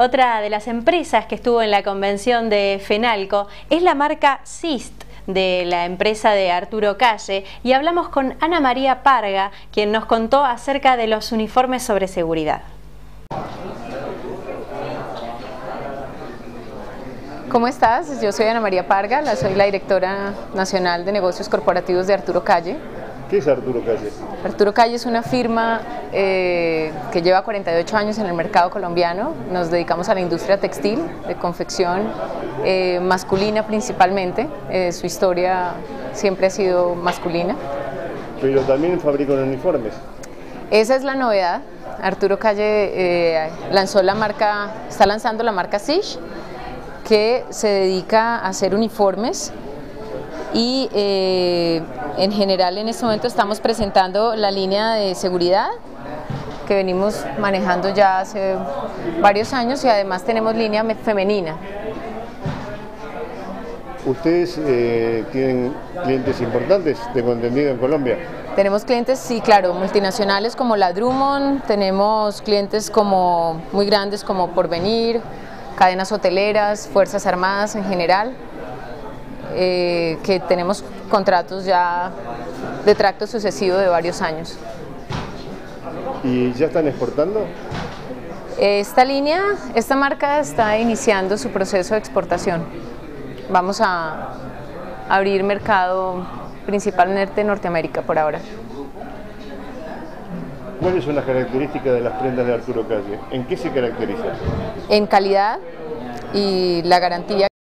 Otra de las empresas que estuvo en la convención de FENALCO es la marca SIST de la empresa de Arturo Calle y hablamos con Ana María Parga, quien nos contó acerca de los uniformes sobre seguridad. ¿Cómo estás? Yo soy Ana María Parga, soy la directora nacional de negocios corporativos de Arturo Calle. ¿Qué es Arturo Calle? Arturo Calle es una firma eh, que lleva 48 años en el mercado colombiano. Nos dedicamos a la industria textil, de confección eh, masculina principalmente. Eh, su historia siempre ha sido masculina. Pero también fabrican uniformes. Esa es la novedad. Arturo Calle lanzó la marca, está lanzando la marca Sish, que se dedica a hacer uniformes y eh, en general en este momento estamos presentando la línea de seguridad que venimos manejando ya hace varios años y además tenemos línea femenina. ¿Ustedes eh, tienen clientes importantes, tengo entendido, en Colombia? Tenemos clientes, sí, claro, multinacionales como la Drummond, tenemos clientes como muy grandes como Porvenir, cadenas hoteleras, Fuerzas Armadas en general. Eh, que tenemos contratos ya de tracto sucesivo de varios años. ¿Y ya están exportando? Esta línea, esta marca está iniciando su proceso de exportación. Vamos a abrir mercado principalmente en Norteamérica por ahora. ¿Cuáles son las características de las prendas de Arturo Calle? ¿En qué se caracteriza? En calidad y la garantía